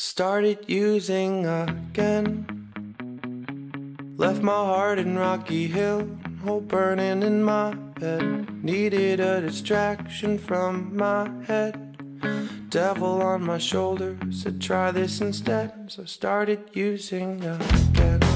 started using again. Left my heart in Rocky Hill, Hope burning in my bed. Needed a distraction from my head. Devil on my shoulder said, try this instead. So I started using again.